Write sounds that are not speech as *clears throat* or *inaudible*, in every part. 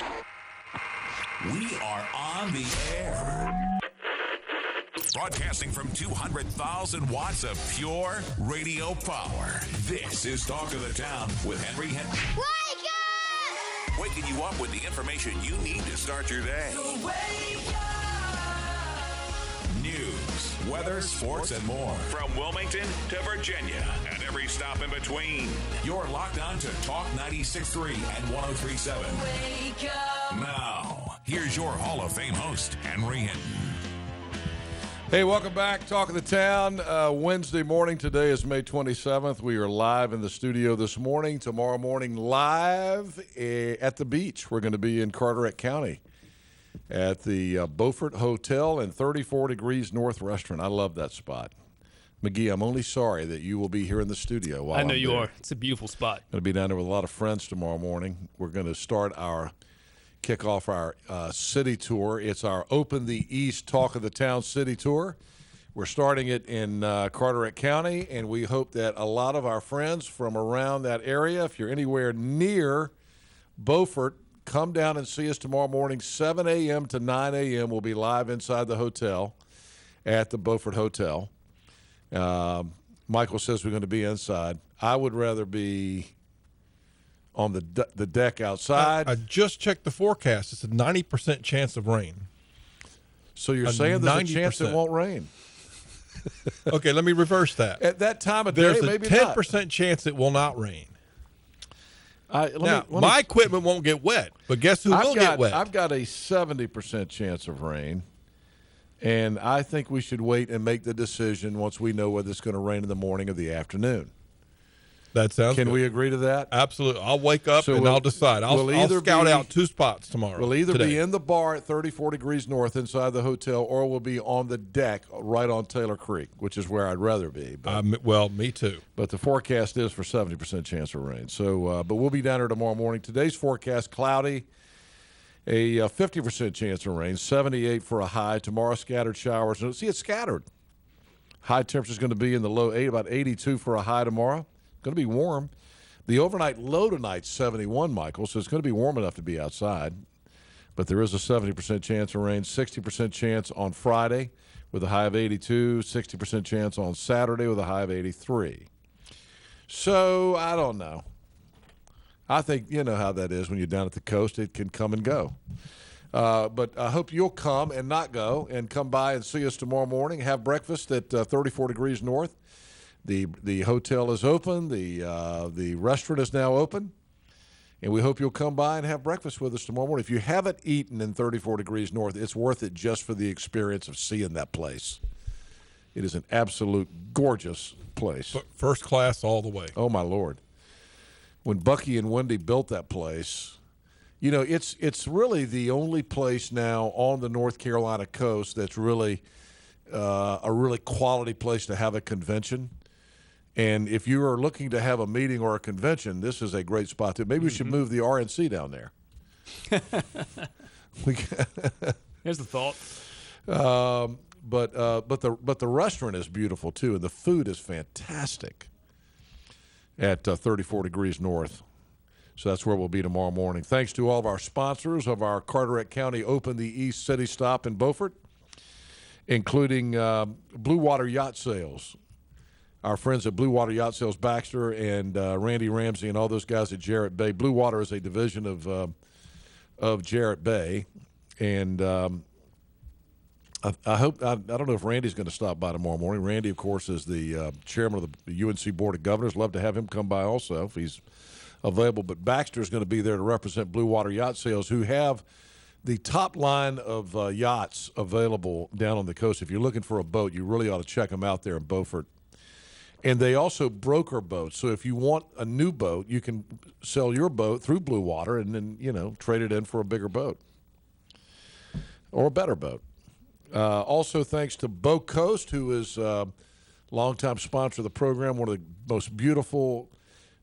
We are on the air. Broadcasting from 200,000 watts of pure radio power. This is Talk of the Town with Henry Hinton. Wake up! Waking you up with the information you need to start your day. News, weather, sports, and more. From Wilmington to Virginia and every stop in between. You're locked on to Talk 96.3 and 103.7. Now, here's your Hall of Fame host, Henry Hinton. Hey, welcome back. Talk of the Town. Uh, Wednesday morning. Today is May 27th. We are live in the studio this morning. Tomorrow morning, live eh, at the beach. We're going to be in Carteret County at the uh, Beaufort Hotel and 34 Degrees North Restaurant. I love that spot. McGee, I'm only sorry that you will be here in the studio. While I know I'm you there. are. It's a beautiful spot. Going to be down there with a lot of friends tomorrow morning. We're going to start our kick off our uh, city tour. It's our Open the East Talk of the Town city tour. We're starting it in uh, Carteret County, and we hope that a lot of our friends from around that area, if you're anywhere near Beaufort, come down and see us tomorrow morning, 7 a.m. to 9 a.m. We'll be live inside the hotel at the Beaufort Hotel. Um, Michael says we're going to be inside. I would rather be on the de- the deck outside. I just checked the forecast. It's a 90% chance of rain. so you're a saying there's a chance it won't rain *laughs* Okay, let me reverse that. at that time of There's day? a 10% chance it will not rain. I, now, me, my me, equipment won't get wet, but guess who I've will got, get wet? I've got a seventy percent chance of rain, and I think we should wait and make the decision once we know whether it's going to rain in the morning or the afternoon. That sounds Can good. we agree to that? Absolutely. I'll wake up So and we'll- I'll decide. I'll, we'll I'll either scout be- out two spots tomorrow. We'll either today. be in the bar at 34 degrees north inside the hotel, or we'll be on the deck right on Taylor Creek, which is where I'd rather be. But, Um, well, me too. but the forecast is for 70% chance of rain. So, uh, but we'll be down there tomorrow morning. Today's forecast cloudy, a uh, 50% chance of rain, 78 for a high. Tomorrow, scattered showers. And See, it's scattered. High temperature is going to be in the low eight, about 82 for a high tomorrow. Going to be warm. The overnight low tonight, 71, Michael. So it's going to be warm enough to be outside. But there is a 70% chance of rain, 60% chance on Friday with a high of 82, 60% chance on Saturday with a high of 83. So I don't know. I think you know how that is when you're down at the coast. It can come and go. Uh, but I hope you'll come and not go and come by and see us tomorrow morning. Have breakfast at uh, 34 degrees north. The the hotel is open. The uh, the restaurant is now open, and we hope you'll come by and have breakfast with us tomorrow morning. If you haven't eaten in 34 degrees north, it's worth it just for the experience of seeing that place. It is an absolute gorgeous place. First class all the way. Oh my lord! When Bucky and Wendy built that place, you know it's it's really the only place now on the North Carolina coast that's really uh, a really quality place to have a convention. And if you are looking to have a meeting or a convention, this is a great spot to. Maybe we should move the RNC down there. *laughs* we, *laughs* Here's the thought. um, but uh, but the but the restaurant is beautiful too, and the food is fantastic. At uh, 34 degrees north, so that's where we'll be tomorrow morning. Thanks to all of our sponsors of our Carteret County Open the East City Stop in Beaufort, including um Blue Water Yacht Sales. Our friends at Blue Water Yacht Sales, Baxter and uh, Randy Ramsey, and all those guys at Jarrett Bay. Blue Water is a division of uh, of Jarrett Bay, and um, I, I hope I, I don't know if Randy's going to stop by tomorrow morning. Randy, of course, is the uh, chairman of the UNC Board of Governors. Love to have him come by also if he's available. But Baxter is going to be there to represent Blue Water Yacht Sales, who have the top line of uh, yachts available down on the coast. If you're looking for a boat, you really ought to check them out there in Beaufort. And they also broker boats. So if you want a new boat, you can sell your boat through Blue Water and then, you know, trade it in for a bigger boat or a better boat. Uh, also, thanks to Beau Coast, who is a longtime sponsor of the program, one of the most beautiful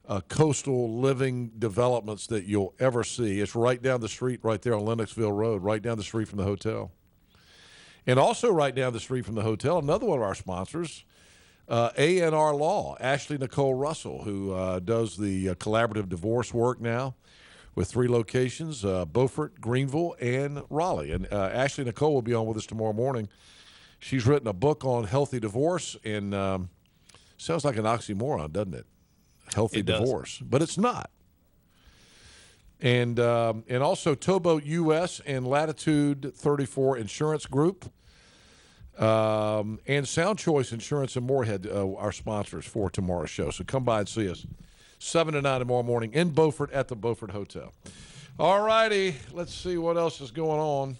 uh, coastal living developments that you'll ever see. It's right down the street, right there on Lennoxville Road, right down the street from the hotel. And also, right down the street from the hotel, another one of our sponsors, uh, ANR Law, Ashley Nicole Russell, who uh, does the uh, collaborative divorce work now with three locations uh, Beaufort, Greenville, and Raleigh. And uh, Ashley Nicole will be on with us tomorrow morning. She's written a book on healthy divorce, and um, sounds like an oxymoron, doesn't it? Healthy It does. divorce, but it's not. And um, and also Towboat US and Latitude 34 Insurance Group. Um, and Sound Choice Insurance and Morehead uh, are sponsors for tomorrow's show. So come by and see us. 7 to 9 tomorrow morning in Beaufort at the Beaufort Hotel. All righty. Let's see what else is going on.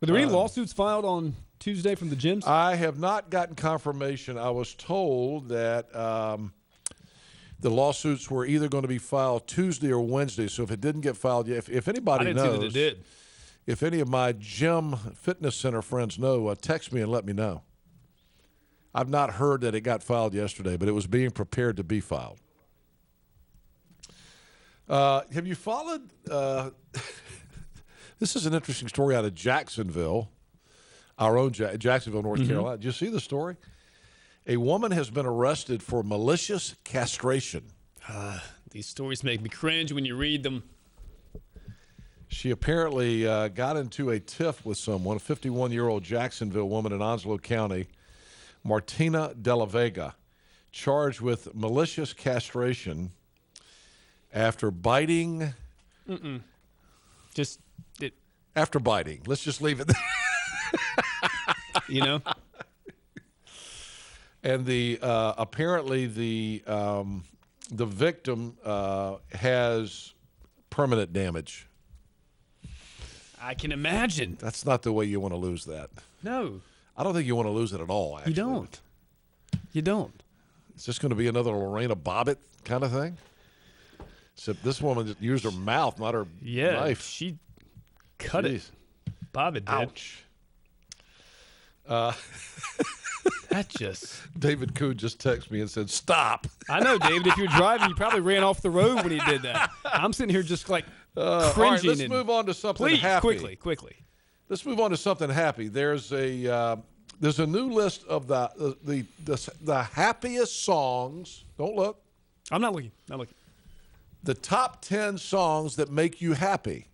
Were there any lawsuits filed on Tuesday from the gyms? I have not gotten confirmation. I was told that um, the lawsuits were either going to be filed Tuesday or Wednesday. So if it didn't get filed yet, if, if I anybody didn't knows, see that it did. if any of my gym fitness center friends know, uh, text me and let me know. I've not heard that it got filed yesterday, but it was being prepared to be filed. Uh, have you followed? Uh, *laughs* this is an interesting story out of Jacksonville, our own Ja- Jacksonville, North Carolina. Did you see the story? A woman has been arrested for malicious castration. These stories make me cringe when you read them. She apparently uh, got into a tiff with someone, a 51 year old Jacksonville woman in Onslow County, Martina De La Vega, charged with malicious castration after biting. Just, it, After biting. Let's just leave it there. you know, And the uh, apparently the um, the victim uh, has permanent damage. I can imagine. That's not the way you want to lose that. No, I don't think you want to lose it at all. Actually. you don't. You don't. Is this going to be another Lorena Bobbitt kind of thing? Except this woman just used her mouth, not her Yeah, knife. she cut Jeez. it. Bob it did. Ouch. Uh, *laughs* that just. David Coon just texted me and said, "Stop." I know, David. If you were driving, you probably ran off the road when he did that. I'm sitting here just like Uh, all right, let's move on to something Please, happy. quickly, quickly. Let's move on to something happy. There's a uh, there's a new list of the the, the the the happiest songs. Don't look. I'm not looking. Not looking. The top ten songs that make you happy.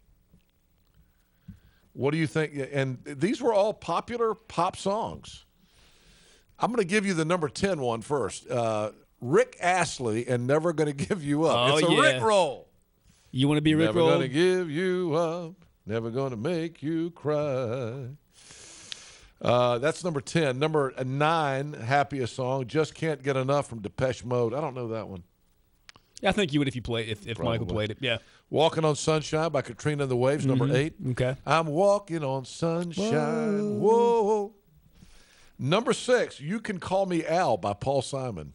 What do you think? And these were all popular pop songs. I'm going to give you the number 10 one first. Uh, Rick Astley and Never Gonna Give You Up. Oh, it's a yeah. Rick roll. You want to be Rick Never gonna give you up. Never gonna make you cry. Uh, that's number 10. Number nine, happiest song, Just Can't Get Enough from Depeche Mode. I don't know that one. Yeah, I think you would if you played if, if Michael played it. Yeah. Walking on Sunshine by Katrina and the Waves, number eight. Okay. I'm walking on sunshine. Whoa. Number six, You Can Call Me Al by Paul Simon.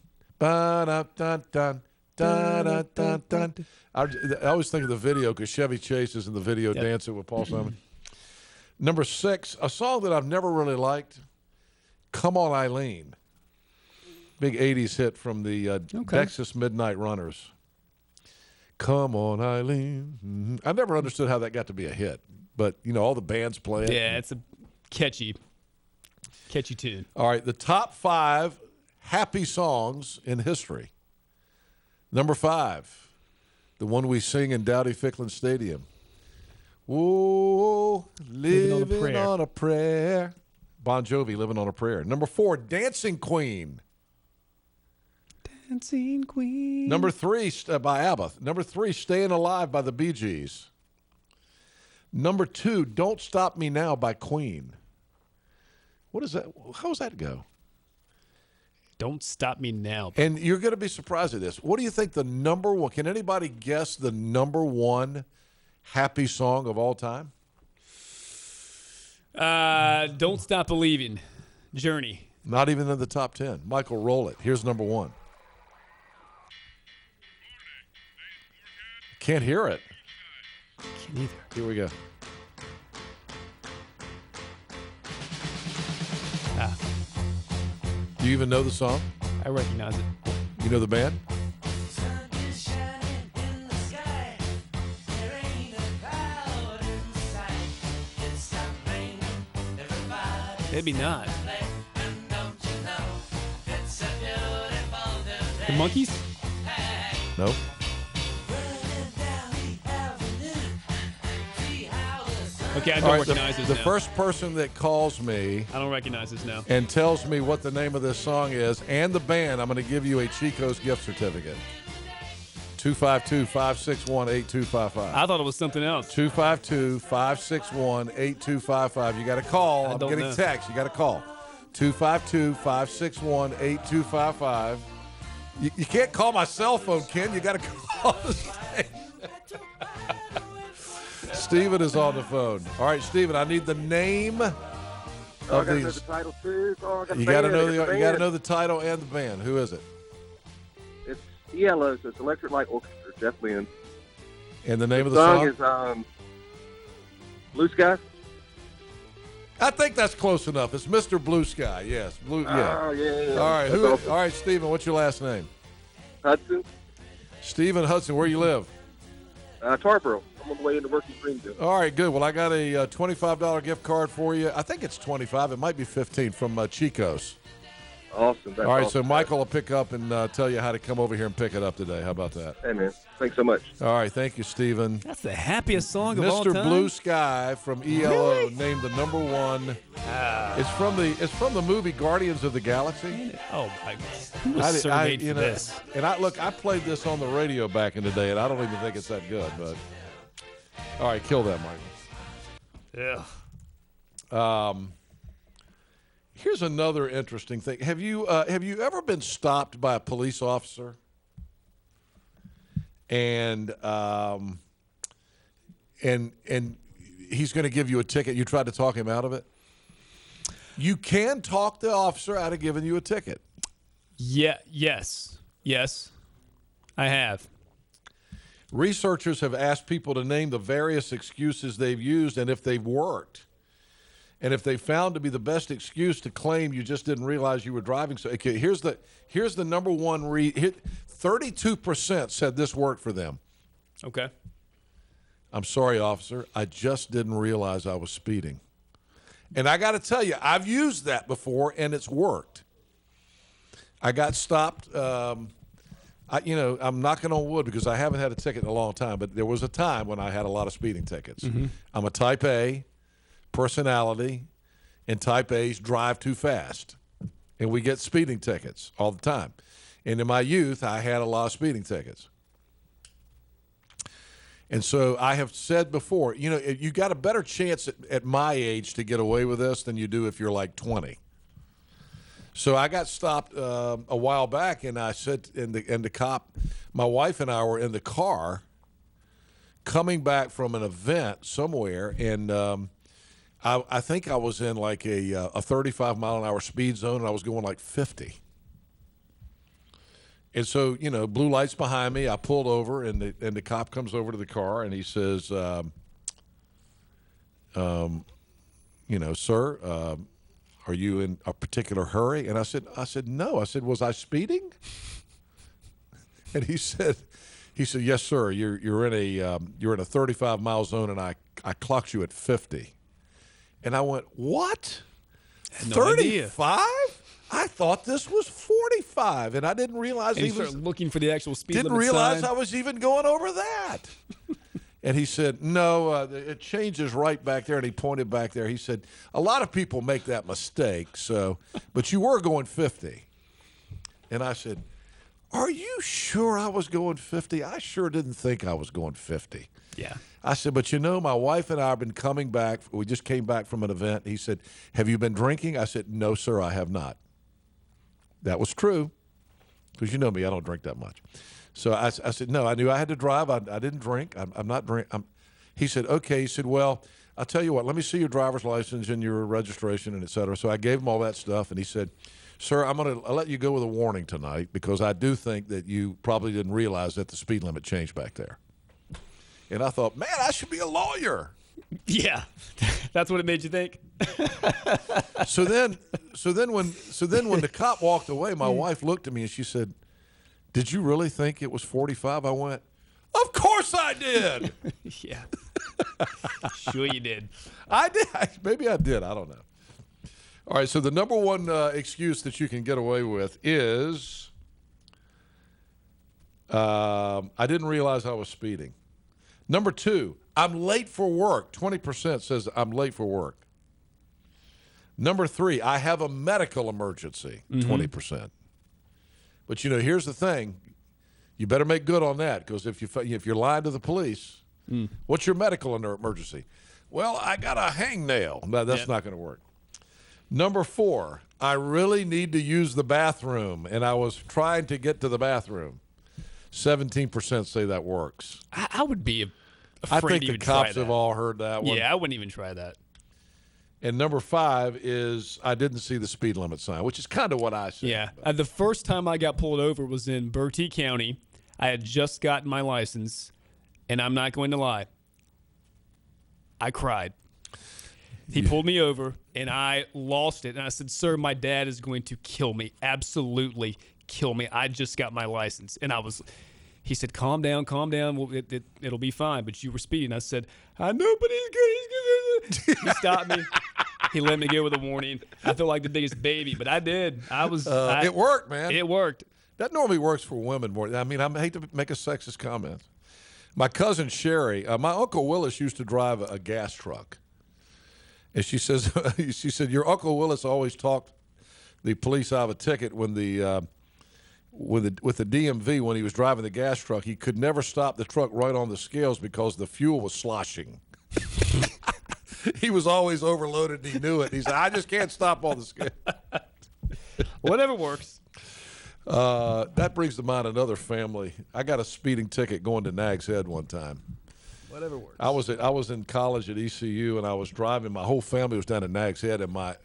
Ba-da-dun-dun, da-da-dun-dun. I, I always think of the video because Chevy Chase is in the video Yep. dancing with Paul Simon. Number six, a song that I've never really liked, Come On Eileen. Big 80s hit from the uh, Okay. Dexys Midnight Runners. Come on, Eileen. Mhm. I never understood how that got to be a hit, but you know all the bands play it. Yeah, it's a catchy, catchy tune. All right, the top five happy songs in history. Number five, the one we sing in Dowdy Ficklen Stadium. Whoa, living, on a prayer. on a prayer. Bon Jovi, living on a prayer. Number four, Dancing Queen. Dancing Queen. Number three, uh, by ABBA. Number three, Staying Alive by the Bee Gees. Number two, Don't Stop Me Now by Queen. What is that? How does that go? Don't stop me now. And you're going to be surprised at this. What do you think the number one? Can anybody guess the number one happy song of all time? Uh, don't stop believing. Journey. Not even in the top ten. Michael, roll it. Here's number one. Can't hear it. Can't either. Here we go. Do you even know the song? I recognize it. You know the band? Maybe not. The Monkees? No. Okay, I don't right, the, recognize this the now. first person that calls me I don't recognize this now. and tells me what the name of this song is and the band, I'm going to give you a Chico's gift certificate. 252 561 8255. I thought it was something else. 252 561 8255. You got to call. I'm getting know. text. You got to call. 252 561 8255. You you can't call my cell phone, Ken. You got to *laughs* call the station. Steven is on the phone. All right, Steven, I need the name Oh, of gotta know these. the title too. Oh, got You got to know I the you got to know the title and the band. Who is it? It's ELO, so it's Electric Light Orchestra. Jeff Lynne. And the name of The the song song? is um, Blue Sky. I think that's close enough. It's Mr. Blue Sky. Yes, blue. Yeah. Oh yeah. yeah. All right. That's Who? awesome. All right, Stephen. What's your last name? Hudson, Stephen Hudson. Where you live? uh, Tarboro. I'm on the way into work in Greenville. All right, good. Well, I got a uh, twenty-five dollar gift card for you. I think it's twenty-five. It might be fifteen from uh, Chico's. Awesome. That's All right, awesome. so Michael will pick up and uh, tell you how to come over here and pick it up today. How about that? Hey man, thanks so much. All right, thank you, Stephen. That's the happiest song of all time. Mr. Blue Sky from ELO named the number one. Ah. It's from the it's from the movie Guardians of the Galaxy. Oh my goodness. Who was I, did- I- surveyed you know, this? and I look, I played this on the radio back in the day, and I don't even think it's that good. But all right, kill that, Michael. Yeah. Um, here's another interesting thing. Have you uh, have you ever been stopped by a police officer? And um, and and he's going to give you a ticket. You tried to talk him out of it. You can talk the officer out of giving you a ticket. Yeah. Yes. Yes. I have. Researchers have asked people to name the various excuses they've used and if they've worked. And if they found to be the best excuse to claim you just didn't realize you were driving. So okay, here's the here's the number one re thirty-two percent said this worked for them. Okay. I'm sorry, officer. I just didn't realize I was speeding. And I got to tell you, I've used that before and it's worked. I got stopped. Um, I, you know, I'm knocking on wood because I haven't had a ticket in a long time, but there was a time when I had a lot of speeding tickets. Mm-hmm. I'm a type A personality, and type A's drive too fast. And we get speeding tickets all the time. And in my youth, I had a lot of speeding tickets. And so I have said before, you know, you got a better chance at, at my age to get away with this than you do if you're like 20. So I got stopped uh, a while back, and I said, and the and the cop, my wife and I were in the car, coming back from an event somewhere, and um, I, I think I was in like a uh, a 35 mile an hour speed zone, and I was going like 50. And so, you know, blue lights behind me. I pulled over, and the and the cop comes over to the car, and he says, um, um, "You know, sir, um, are you in a particular hurry?" And I said, "I said no." I said, "Was I speeding?" *laughs* And he said, "He said, yes, sir. You're you're in a um, you're in a 35 mile zone, and I I clocked you at 50." And I went, "What? no 35? I thought this was 45, and I didn't realize And even start looking for the actual speed didn't realize sign. I was even going over that. *laughs* and he said, "No, uh, it changes right back there." And he pointed back there. He said, "A lot of people make that mistake. So, but you were going 50." And I said, "Are you sure I was going 50? I sure didn't think I was going 50." Yeah. I said, but you know, my wife and I have been coming back. We just came back from an event. He said, Have you been drinking? I said, No, sir, I have not. That was true because you know me, I don't drink that much. So I, I said, No, I knew I had to drive. I, I didn't drink. I'm, I'm not drink. I'm, he said, Okay. He said, Well, I'll tell you what, let me see your driver's license and your registration and et cetera. So I gave him all that stuff. And he said, Sir, I'm going to let you go with a warning tonight because I do think that you probably didn't realize that the speed limit changed back there. And I thought, man, I should be a lawyer. Yeah. *laughs* That's what it made you think? So then, *laughs* so then when, so then when the cop walked away, my mm. wife looked at me and she said, "Did you really think it was 45?" I went, "Of course I did. *laughs* Yeah. sure you did. I did. Maybe I did. I don't know." All right. So the number one uh, excuse that you can get away with is, um, "I didn't realize I was speeding." Number two, I'm late for work. 20% says I'm late for work. Number three, I have a medical emergency. 20%. But you know, here's the thing: you better make good on that because if you if you're lying to the police, hmm. what's your medical emer- emergency? Well, I got a hangnail. No, that's Yeah. not going to work. Number four, I really need to use the bathroom, and I was trying to get to the bathroom. Seventeen percent say that works. I, I would be I afraid think to the cops have all heard that one. Yeah, I wouldn't even try that. And number five is I didn't see the speed limit sign, which is kind of what I said. Yeah. Uh, the first time I got pulled over was in Bertie County. I had just gotten my license, and I'm not going to lie. I cried. He pulled me over, and I lost it. And I said, "Sir, my dad is going to kill me. Absolutely kill me. I just got my license." And I was. He said, "Calm down, calm down. Well, it, it, it'll be fine." But you were speeding. I said, "I know, but he's good. He's good." He stopped me. He let me go with a warning. I felt like the biggest baby, but I did. I was. Uh, I- it worked, man. It worked. That normally works for women more. I mean, I hate to make a sexist comment. My cousin Sherry, uh, my uncle Willis used to drive a, a gas truck, and she says, *laughs* she said, your uncle Willis always talked the police out of a ticket when the uh, with the with the DMV when he was driving the gas truck. He could never stop the truck right on the scales because the fuel was sloshing. *laughs* he was always overloaded. and He knew it. He said, "I just can't stop on the scale." *laughs* Whatever works. Uh, that brings to mind another family. I got a speeding ticket going to Nags Head one time. Whatever works. I was at, I was in college at ECU and I was driving. My whole family was down at Nags Head, and my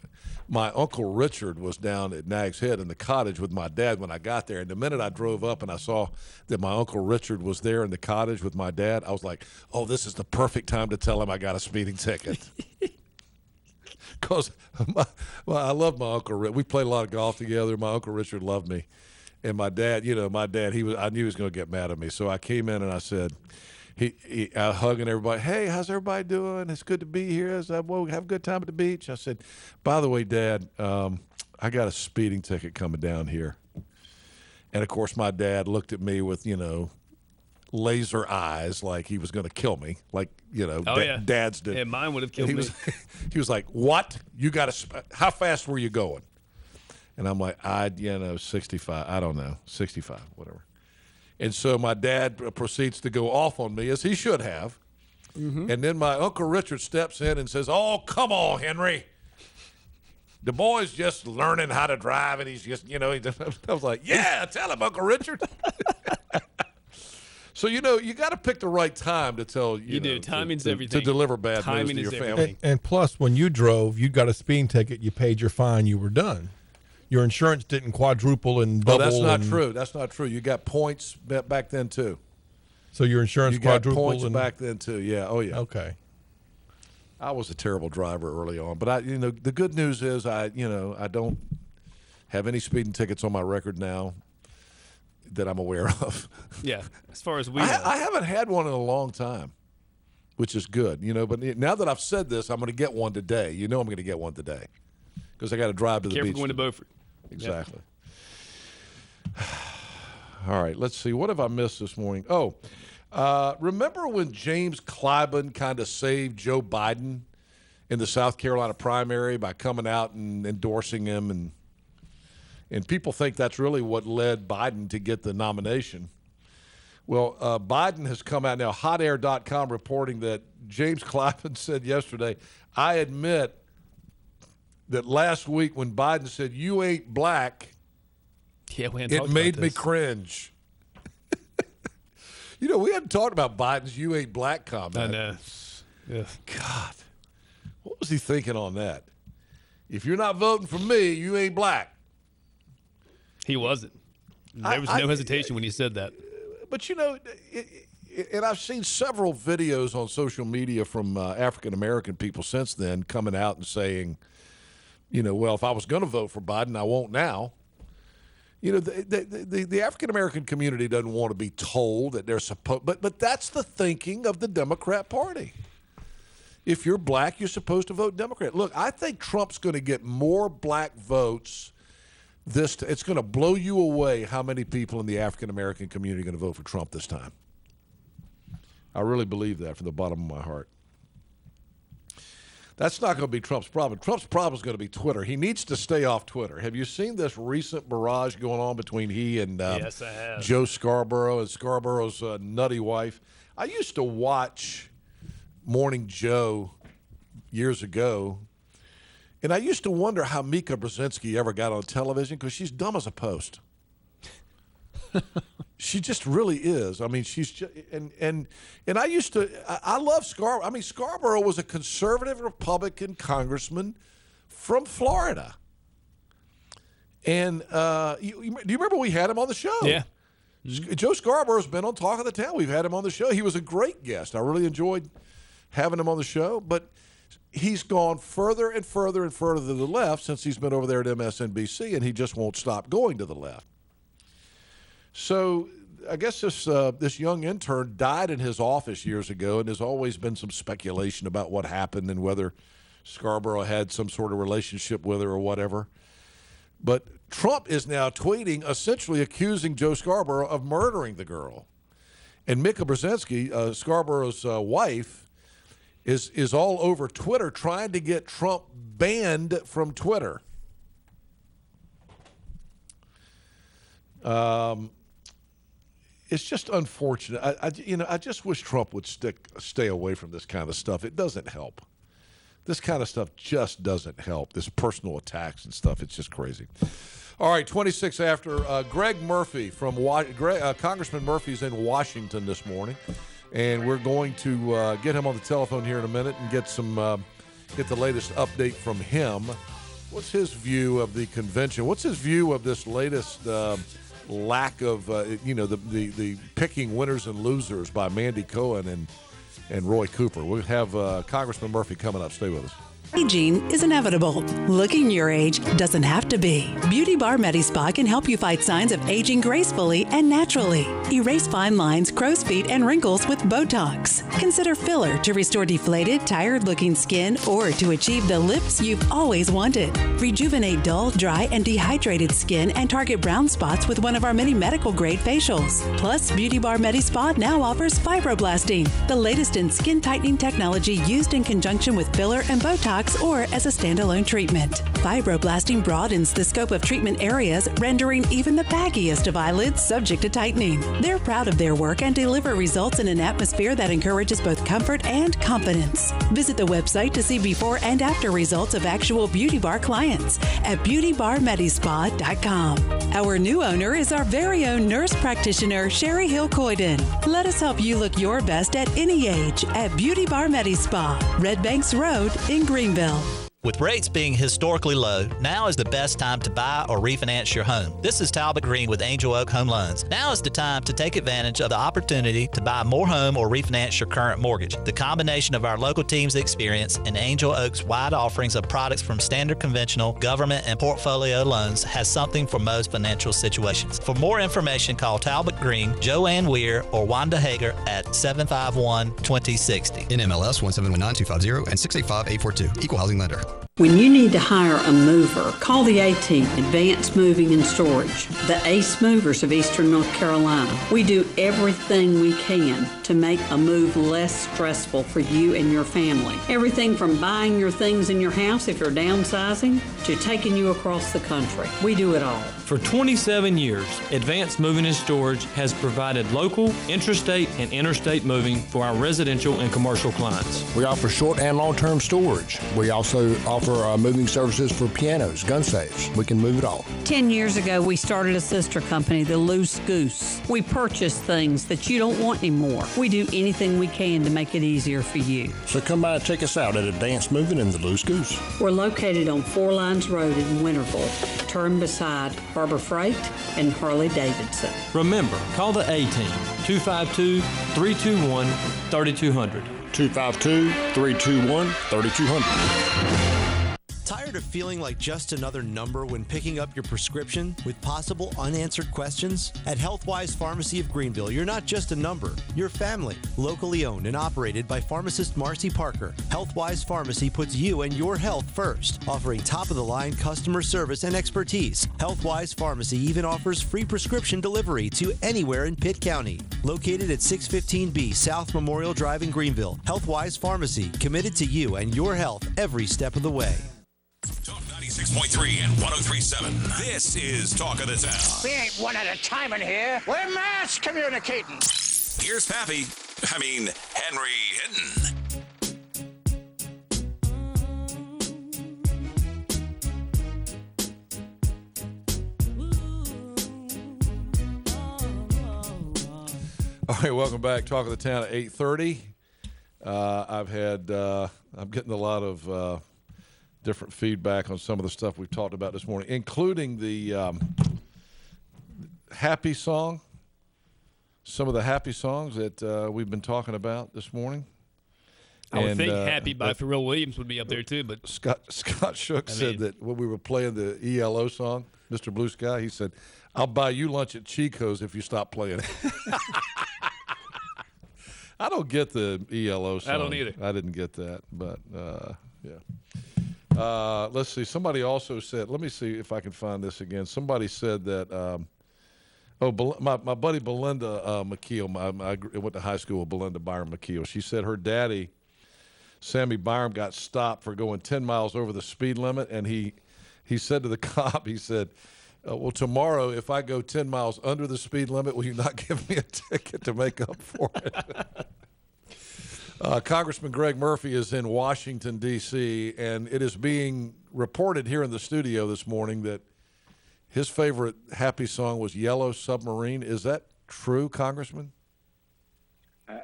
my uncle Richard was down at Nags Head in the cottage with my dad when I got there. And the minute I drove up and I saw that my uncle Richard was there in the cottage with my dad, I was like, "Oh, this is the perfect time to tell him I got a speeding ticket." *laughs* Because well, I love my uncle. Ri- We played a lot of golf together. My uncle Richard loved me, and my dad. You know, my dad. He was. I knew he was going to get mad at me, so I came in and I said, he, he hugging everybody. Hey, how's everybody doing? It's good to be here. I said, well, have a good time at the beach. I said, by the way, Dad, um, I got a speeding ticket coming down here. And of course, my dad looked at me with you know laser eyes, like he was going to kill me, like you know, Oh, da- yeah. dads did. Yeah, mine would have killed he me. was *laughs* he was like, "What? You got to? Sp- how fast were you going?" And I'm like, "I, you know, 65. I don't know, 65, whatever." And so my dad proceeds to go off on me as he should have. Mm-hmm. And then my uncle Richard steps in and says, "Oh, come on, Henry." The boy's just learning how to drive, and he's just, you know, he just, *laughs* I was like, "Yeah, tell him, Uncle Richard." *laughs* so you know, you got to pick the right time to tell you. You do. know, to- Timing's to, everything. To deliver bad Timing news is to your family. And, and plus, when you drove, you got a speeding ticket, you paid your fine, you were done. Your insurance didn't quadruple and Oh, double. that's not and- true. That's not true. You got points back then too. So your insurance You got quadrupled points and back then too. Yeah. Oh yeah. Okay. I was a terrible driver early on, but I, you know, the good news is I, you know, I don't have any speeding tickets on my record now that I'm aware *laughs* of. yeah, as far as we I. I haven't had one in a long time, which is good, you know. But now that I've said this, I'm going to get one today. You know, I'm going to get one today because I got to drive to the Careful beach. going to. Beaufort. Exactly. *sighs* All right, let's see. What have I missed this morning? Oh, uh, remember when James Clyburn kind of saved Joe Biden in the South Carolina primary by coming out and endorsing him, and and people think that's really what led Biden to get the nomination. Well, uh, Biden has come out now. HotAir.com reporting that James *laughs* Clyburn said yesterday, "I admit that last week when Biden said you ain't black." Yeah, It made me cringe. *laughs* you know, we hadn't talked about Biden's "you ain't black" comment. I know. Yeah. God, what was he thinking on that? If you're not voting for me, you ain't black. He wasn't. There was I- no hesitation when he said that. But you know, it, it, and I've seen several videos on social media from uh, African American people since then coming out and saying, you know, well, if I was going to vote for Biden, I won't now. You know, the the, the, the African American community doesn't want to be told that they're supposed, but but that's the thinking of the Democrat Party. If you're black, you're supposed to vote Democrat. Look, I think Trump's going to get more black votes. This it's going to blow you away how many people in the African American community are going to vote for Trump this time. I really believe that from the bottom of my heart. That's not going to be Trump's problem. Trump's problem is going to be Twitter. He needs to stay off Twitter. Have you seen this recent barrage going on between he and um, Yes, Joe Scarborough and Scarborough's uh, nutty wife? I used to watch Morning Joe years ago, and I used to wonder how Mika Brzezinski ever got on television because she's dumb as a post. She just really is. I mean, she's just, and and and I used to. I, I love Scarborough. I mean, Scarborough was a conservative Republican congressman from Florida. And uh, you, you- do you remember we had him on the show? Yeah. S- Joe Scarborough's been on Talk of the Town. We've had him on the show. He was a great guest. I really enjoyed having him on the show. But he's gone further and further and further to the left since he's been over there at MSNBC, and he just won't stop going to the left. So I guess this uh, this young intern died in his office years ago, and there's always been some speculation about what happened and whether Scarborough had some sort of relationship with her or whatever. But Trump is now tweeting, essentially accusing Joe Scarborough of murdering the girl, and Mika Brzezinski, uh, Scarborough's uh, wife, is is all over Twitter trying to get Trump banned from Twitter. Um, it's just unfortunate. I, I, you know, I just wish Trump would stick stay away from this kind of stuff. It doesn't help. This kind of stuff just doesn't help. This personal attacks and stuff. It's just crazy. All right, 26 after. Uh, Greg Murphy from Wa- Greg, uh, Congressman Murphy's in Washington this morning, and we're going to uh, get him on the telephone here in a minute and get some uh, get the latest update from him. What's his view of the convention? What's his view of this latest uh, lack of uh, you know the, the the picking winners and losers by Mandy Cohen and and Roy Cooper? We'll have uh, Congressman Murphy coming up. Stay with us. Aging is inevitable. Looking your age doesn't have to be. Beauty Bar Medi Spa can help you fight signs of aging gracefully and naturally. Erase fine lines, crow's feet, and wrinkles with Botox. Consider filler to restore deflated, tired looking skin or to achieve the lips you've always wanted. Rejuvenate dull, dry, and dehydrated skin and target brown spots with one of our many medical grade facials. Plus, Beauty Bar Medi Spa now offers fibroblasting, the latest in skin tightening technology used in conjunction with filler and Botox or as a standalone treatment. Fibroblasting broadens the scope of treatment areas, rendering even the baggiest of eyelids subject to tightening. They're proud of their work and deliver results in an atmosphere that encourages both comfort and confidence. Visit the website to see before and after results of actual Beauty Bar clients at beautybarmedispa.com. Our new owner is our very own nurse practitioner, Sherry Hill Coyden. Let us help you look your best at any age at Beauty Bar Medispa, Red Banks Road in Greenville. Bell. With rates being historically low, now is the best time to buy or refinance your home. This is Talbot Green with Angel Oak Home Loans. Now is the time to take advantage of the opportunity to buy more home or refinance your current mortgage. The combination of our local team's experience and Angel Oak's wide offerings of products from standard conventional, government, and portfolio loans has something for most financial situations. For more information, call Talbot Green, Joanne Weir, or Wanda Hager at 751 2060. NMLS 1719250 and 685-842. Equal housing lender. When you need to hire a mover, call the A Team, Advanced Moving and Storage, the Ace Movers of Eastern North Carolina. We do everything we can to make a move less stressful for you and your family. Everything from buying your things in your house if you're downsizing to taking you across the country. We do it all. For 27 years, Advanced Moving and Storage has provided local, intrastate, and interstate moving for our residential and commercial clients. We offer short and long term storage. We also offer uh, moving services for pianos, gun safes. We can move it all. Ten years ago, we started a sister company, the Loose Goose. We purchase things that you don't want anymore. We do anything we can to make it easier for you. So come by and check us out at Advanced Moving in the Loose Goose. We're located on Four Lines Road in Winterville, turned beside Harbor Freight and Harley Davidson. Remember, call the A Team 252 321 3200. 252 321 3200. Tired of feeling like just another number when picking up your prescription with possible unanswered questions? At Healthwise Pharmacy of Greenville, you're not just a number, you're family. Locally owned and operated by pharmacist Marcy Parker, Healthwise Pharmacy puts you and your health first, offering top of the line customer service and expertise. Healthwise Pharmacy even offers free prescription delivery to anywhere in Pitt County. Located at 615B South Memorial Drive in Greenville, Healthwise Pharmacy, committed to you and your health every step of the way. Talk 96.3 and 103.7. This is Talk of the Town. We ain't one at a time in here. We're mass communicating. Here's Pappy. I mean, Henry Hinton. All right, welcome back. Talk of the town at eight thirty. Uh, I've had uh, I'm getting a lot of uh, different feedback on some of the stuff we've talked about this morning, including the um, happy song. Some of the happy songs that uh, we've been talking about this morning. I would And, think uh, "Happy" by uh, Pharrell Williams would be up there too, but Scott *laughs* Scott Shook I said mean- that when we were playing the ELO song, Mr. Blue Sky, he said, "I'll buy you lunch at Chico's if you stop playing it." *laughs* I don't get the ELO song. I don't either. I didn't get that, but uh, yeah. Uh, let's see. Somebody also said. Let me see if I can find this again. Somebody said that. Um, oh, my my buddy Belinda uh, McKeel. My, I went to high school with Belinda Byron McKeel. She said her daddy. Sammy Byram got stopped for going 10 miles over the speed limit, and he he said to the *laughs* cop, he said, uh, "Well, tomorrow, if I go 10 miles under the speed limit, will you not *laughs* give me a ticket to make up for it?" *laughs* uh, Congressman Greg Murphy is in Washington D.C., and it is being reported here in the studio this morning that his favorite happy song was "Yellow Submarine." Is that true, Congressman?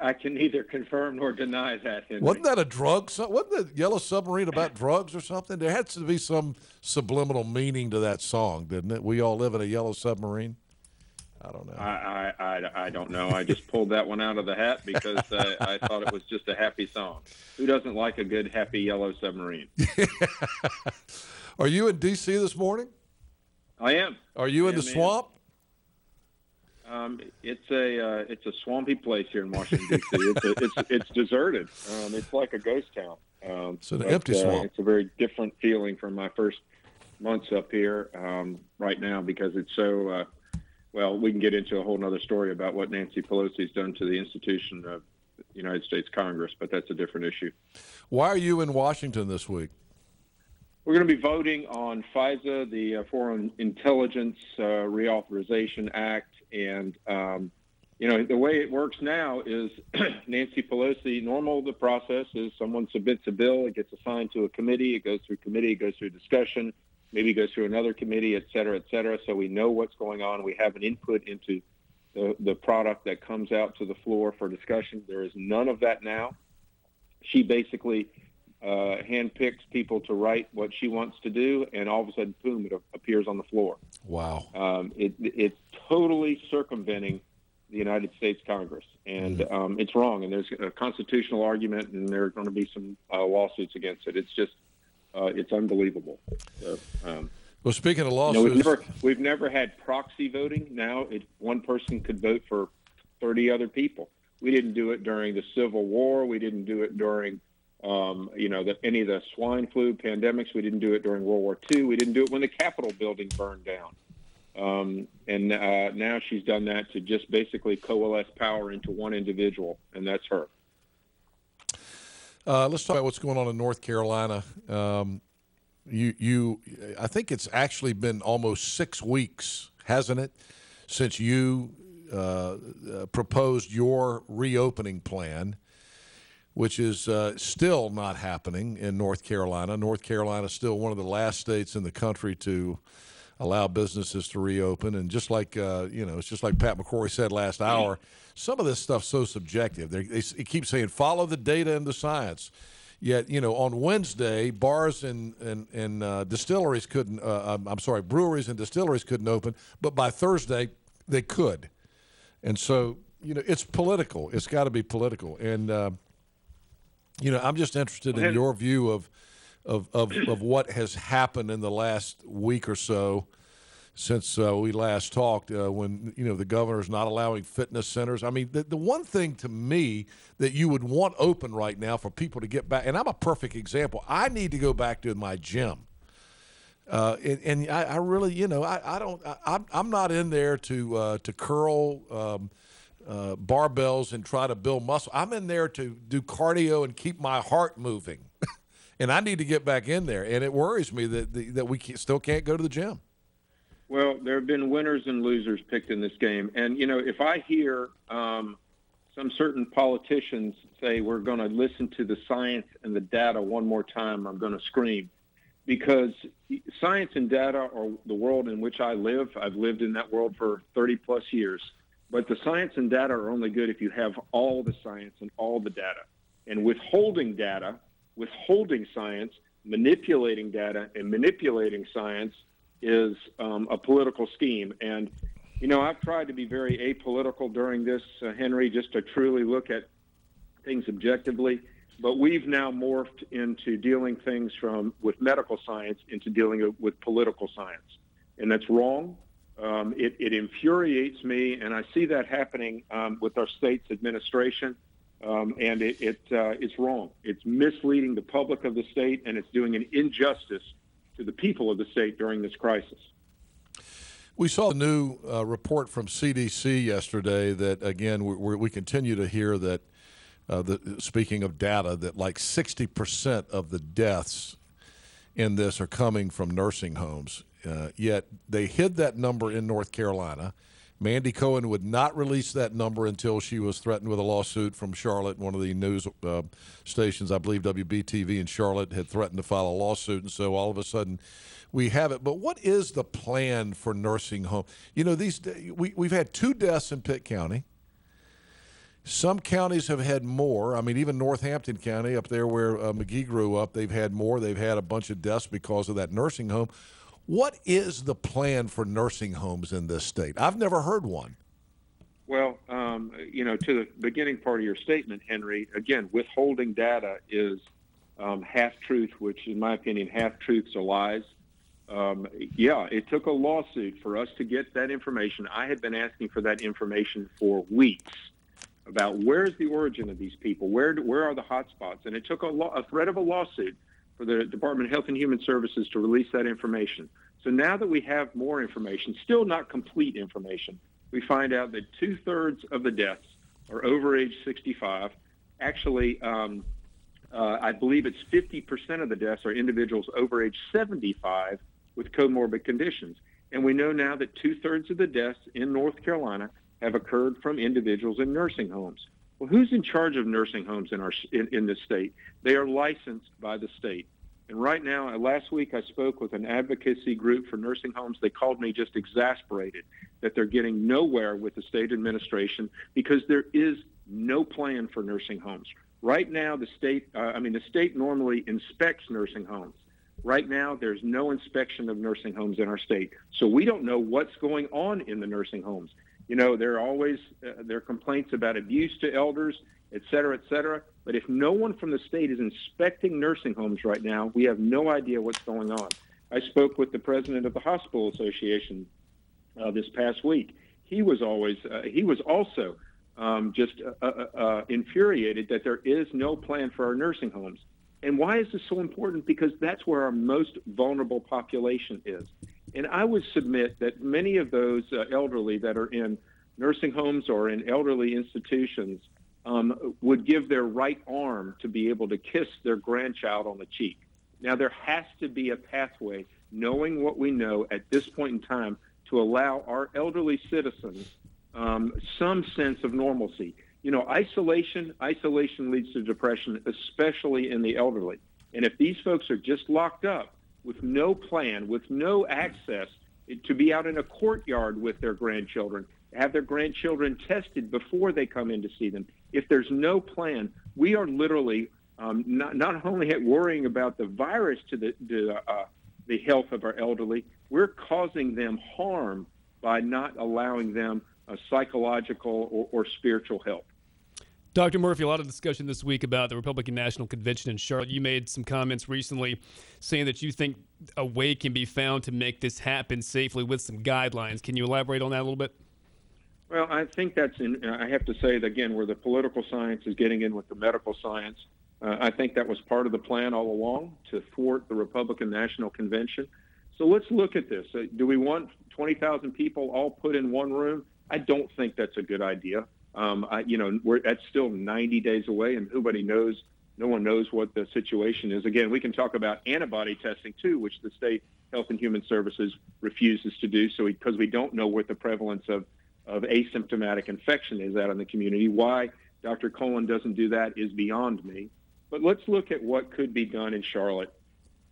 I can neither confirm nor deny that. Henry. Wasn't that a drug? Wasn't the Yellow Submarine about *laughs* drugs or something? There had to be some subliminal meaning to that song, didn't it? We all live in a yellow submarine. I don't know. I, I, I, I don't know. I just pulled that one out of the hat because uh, I thought it was just a happy song. Who doesn't like a good happy yellow submarine? *laughs* Are you in D.C. this morning? I am. Are you in the swamp? Um, it's a uh, it's a swampy place here in Washington D.C. It's a, it's it's deserted. Um, it's like a ghost town. Um, It's an but, empty uh, swamp. It's a very different feeling from my first months up here um, right now because it's so. Well, we can get into a whole other story about what Nancy Pelosi's done to the institution of the United States Congress, but that's a different issue. Why are you in Washington this week? We're going to be voting on FISA, the uh, Foreign Intelligence uh, Reauthorization Act, and um, you know the way it works now is *clears throat* Nancy Pelosi. Normal the process is someone submits a bill, it gets assigned to a committee, it goes through committee, it goes through discussion, maybe goes through another committee, et cetera, et cetera. So we know what's going on. We have an input into the the product that comes out to the floor for discussion. There is none of that now. She basically uh, handpicks people to write what she wants to do, and all of a sudden, boom, it appears on the floor. Wow. Um, it, it's totally circumventing the United States Congress, and um, it's wrong. And there's a constitutional argument, and there are going to be some uh, lawsuits against it. It's just, uh, it's unbelievable. So, um, Well, speaking of you know, lawsuits, we've never we've never had proxy voting. Now, it, one person could vote for 30 other people. We didn't do it during the Civil War. We didn't do it during, um, you know, the, any of the swine flu pandemics. We didn't do it during World War II. We didn't do it when the Capitol building burned down. Um, and uh, now she's done that to just basically coalesce power into one individual, and that's her. Uh, let's talk about what's going on in North Carolina. Um, you, you, I think it's actually been almost six weeks, hasn't it, since you uh, uh, proposed your reopening plan, which is uh, still not happening in North Carolina. North Carolina is still one of the last states in the country to allow businesses to reopen. And just like uh, you know, it's just like Pat McCrory said last hour. Some of this stuff's so subjective. They, they, they keep saying follow the data and the science. Yet you know, on Wednesday, bars and and, and uh, distilleries couldn't. Uh, I'm, I'm sorry, breweries and distilleries couldn't open. But by Thursday, they could. And so you know, it's political. It's got to be political. And uh, you know, I'm just interested in your view of of, of, of what has happened in the last week or so since uh, we last talked uh, when you know the governor's not allowing fitness centers. I mean the, the one thing to me that you would want open right now for people to get back and i'm a perfect example. I need to go back to my gym. Uh, and, and I, I, really, you know, I, I don't, I, I'm not in there to uh, to curl um, uh, barbells and try to build muscle. I'm in there to do cardio and keep my heart moving, and I need to get back in there. And it worries me that that we still can't go to the gym. Well, there have been winners and losers picked in this game, and you know, if I hear um, some certain politicians say we're going to listen to the science and the data one more time, I'm going to scream because science and data are the world in which I live. I've lived in that world for 30 plus years. But the science and data are only good if you have all the science and all the data. And withholding data, withholding science, manipulating data, and manipulating science is um, a political scheme. And, you know, I've tried to be very apolitical during this, uh, Henry, just to truly look at things objectively. But we've now morphed into dealing things from with medical science into dealing with political science, and that's wrong. Um, it, it, infuriates me, and I see that happening um, with our state's administration, um, and it, it uh, it's wrong. It's misleading the public of the state, and it's doing an injustice to the people of the state during this crisis. We saw a new uh, report from CDC yesterday that, again, we, we continue to hear that uh, the, speaking of data, that like 60% of the deaths in this are coming from nursing homes. Uh, yet they hid that number in North Carolina. Mandy Cohen would not release that number until she was threatened with a lawsuit from Charlotte. One of the news uh, stations, I believe WBTV in Charlotte, had threatened to file a lawsuit. And so all of a sudden, we have it. But what is the plan for nursing home? You know, these we, we've had two deaths in Pitt County. Some counties have had more. I mean, even Northampton County, up there where uh, McGee grew up, they've had more. They've had a bunch of deaths because of that nursing home. What is the plan for nursing homes in this state? I've never heard one. Well, um, you know, to the beginning part of your statement, Henry, again, withholding data is um, half truth, which, in my opinion, half truths are lies. Um, yeah, it took a lawsuit for us to get that information. I had been asking for that information for weeks about where's the origin of these people, where where are the hotspots, and it took a, a threat of a lawsuit for the Department of Health and Human Services to release that information. So now that we have more information, still not complete information, we find out that two thirds of the deaths are over age 65. Actually, um, uh, I believe it's 50% of the deaths are individuals over age 75 with comorbid conditions. And we know now that two thirds of the deaths in North Carolina have occurred from individuals in nursing homes. Well, who's in charge of nursing homes in our in, in this state? They are licensed by the state. And right now, uh, last week I spoke with an advocacy group for nursing homes. They called me just exasperated that they're getting nowhere with the state administration because there is no plan for nursing homes. Right now, the state, uh, I mean, the state normally inspects nursing homes. Right now, there's no inspection of nursing homes in our state. So we don't know what's going on in the nursing homes. You know, there are always uh, there are complaints about abuse to elders, et cetera, et cetera. But if no one from the state is inspecting nursing homes right now, we have no idea what's going on. I spoke with the president of the Hospital Association uh, this past week. He was always uh, he was also um, just uh, uh, uh, infuriated that there is no plan for our nursing homes. And why is this so important? Because that's where our most vulnerable population is. And I would submit that many of those uh, elderly that are in nursing homes or in elderly institutions um, would give their right arm to be able to kiss their grandchild on the cheek. Now, there has to be a pathway, knowing what we know at this point in time, to allow our elderly citizens um, some sense of normalcy. You know, isolation, isolation leads to depression, especially in the elderly. And if these folks are just locked up, with no plan, with no access to be out in a courtyard with their grandchildren, have their grandchildren tested before they come in to see them. If there's no plan, we are literally um, not, not only *laughs* worrying about the virus to the, to, uh, the health of our elderly, we're causing them harm by not allowing them a psychological or, or spiritual help. Dr. Murphy, a lot of discussion this week about the Republican National Convention in Charlotte. You made some comments recently saying that you think a way can be found to make this happen safely with some guidelines. Can you elaborate on that a little bit? Well, I think that's in, I have to say that again, where the political science is getting in with the medical science. Uh, I think that was part of the plan all along to thwart the Republican National Convention. So let's look at this. Uh, do we want 20,000 people all put in one room? I don't think that's a good idea. Um, I, you know, we're, that's still 90 days away, and nobody knows. No one knows what the situation is. Again, we can talk about antibody testing too, which the state Health and Human Services refuses to do. So because we, we don't know what the prevalence of of asymptomatic infection is out in the community. Why Dr. Cohen doesn't do that is beyond me. But let's look at what could be done in Charlotte.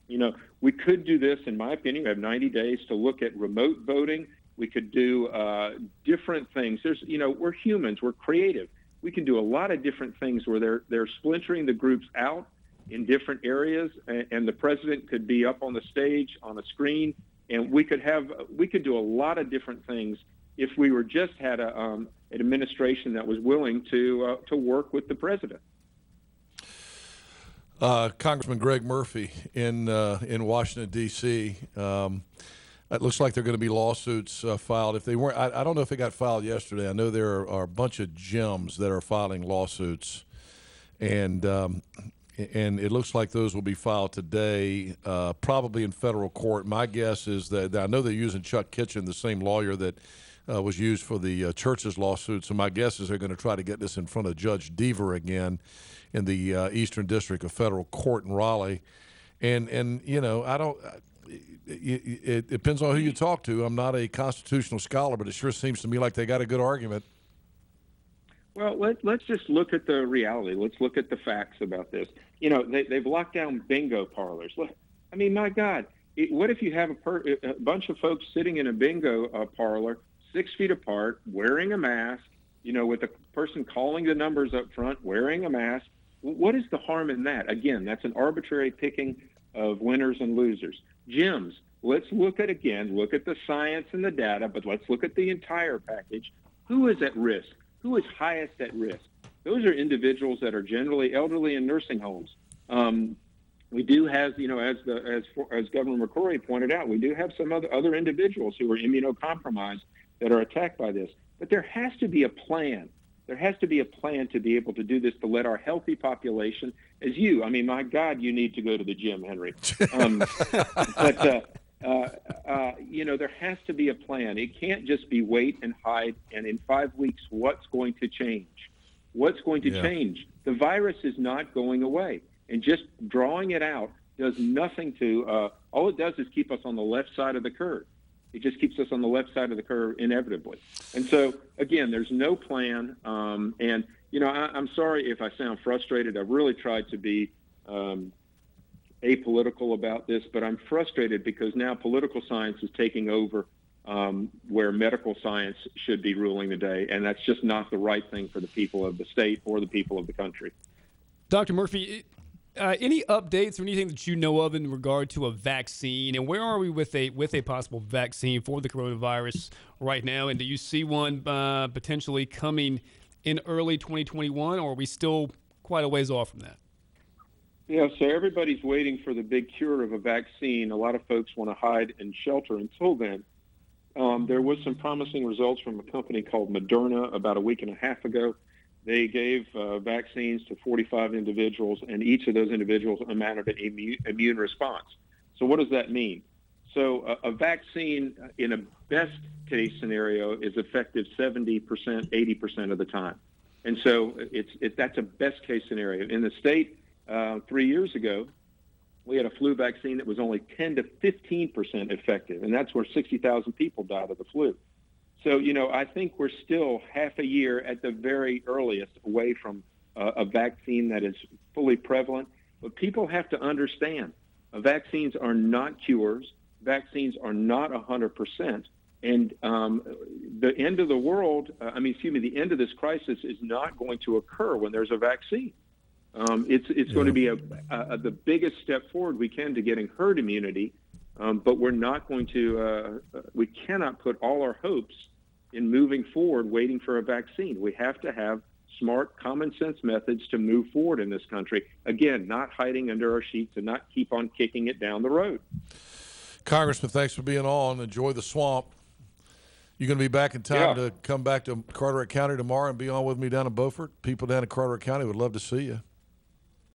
You know, we could do this, in my opinion. We have 90 days to look at remote voting. We could do uh, different things. There's, you know, we're humans. We're creative. We can do a lot of different things where they're they're splintering the groups out in different areas, and, and the president could be up on the stage on a screen, and we could have we could do a lot of different things if we were just had a, um, an administration that was willing to uh, to work with the president. Uh, Congressman Greg Murphy in uh, in Washington D.C. Um, it looks like there are going to be lawsuits uh, filed. If they weren't, I, I, don't know if it got filed yesterday. I know there are, are, a bunch of gyms that are filing lawsuits, and um, and it looks like those will be filed today, uh, probably in federal court. My guess is that I know they're using Chuck Kitchen, the same lawyer that uh, was used for the uh, church's lawsuit. So my guess is they're going to try to get this in front of Judge Dever again in the uh, Eastern District of Federal Court in Raleigh. And and you know I don't. It, depends on who you talk to. I'm not a constitutional scholar, but it sure seems to me like they got a good argument. Well, let, let's just look at the reality. Let's look at the facts about this. You know, they, they've locked down bingo parlors. Look, I mean, my God, it, what if you have a, per, a bunch of folks sitting in a bingo uh, parlor six feet apart, wearing a mask, you know, with a person calling the numbers up front, wearing a mask. What is the harm in that? Again, that's an arbitrary picking of winners and losers. Gyms, let's look at again, look at the science and the data, but let's look at the entire package. Who is at risk? Who is highest at risk? Those are individuals that are generally elderly in nursing homes. Um, we do have, you know, as the as as Governor McCrory pointed out, we do have some other other individuals who are immunocompromised that are attacked by this. But there has to be a plan. There has to be a plan to be able to do this to let our healthy population, as you, I mean, my God, you need to go to the gym, Henry. Um, *laughs* but, uh, uh, uh, you know, there has to be a plan. It can't just be wait and hide. And in five weeks, what's going to change? What's going to yeah. change? The virus is not going away. And just drawing it out does nothing to, uh, all it does is keep us on the left side of the curve. It just keeps us on the left side of the curve inevitably. And so, again, there's no plan. Um, and, you know, I, am sorry if I sound frustrated. I've really tried to be um, apolitical about this, but I'm frustrated because now political science is taking over um, where medical science should be ruling the day. And that's just not the right thing for the people of the state or the people of the country. Dr. Murphy, uh, any updates or anything that you know of in regard to a vaccine, and where are we with a with a possible vaccine for the coronavirus right now? And do you see one uh, potentially coming in early 2021, or are we still quite a ways off from that? Yeah, so everybody's waiting for the big cure of a vaccine. A lot of folks want to hide and shelter until then. Um, there was some promising results from a company called Moderna about a week and a half ago they gave uh, vaccines to 45 individuals, and each of those individuals mounted an immune, immune response. So, what does that mean? So, a, a vaccine in a best case scenario is effective 70%, 80% of the time. And so, it's, it, that's a best case scenario. In the state, uh, three years ago, we had a flu vaccine that was only 10 to 15% effective, and that's where 60,000 people died of the flu. So, you know, I think we're still half a year at the very earliest away from uh, a vaccine that is fully prevalent. But people have to understand uh, vaccines are not cures, vaccines are not 100%. And um, the end of the world, uh, I mean, excuse me, the end of this crisis is not going to occur when there's a vaccine. Um, it's it's yeah. going to be a, a, the biggest step forward we can to getting herd immunity, um, but we're not going to. Uh, uh we cannot put all our hopes in moving forward waiting for a vaccine. We have to have smart, common sense methods to move forward in this country. Again, not hiding under our sheets and not keep on kicking it down the road. Congressman, thanks for being on. Enjoy the swamp. You're going to be back in time Yeah. to come back to Carteret County tomorrow and be on with me down in Beaufort? People down in Carteret County would love to see you.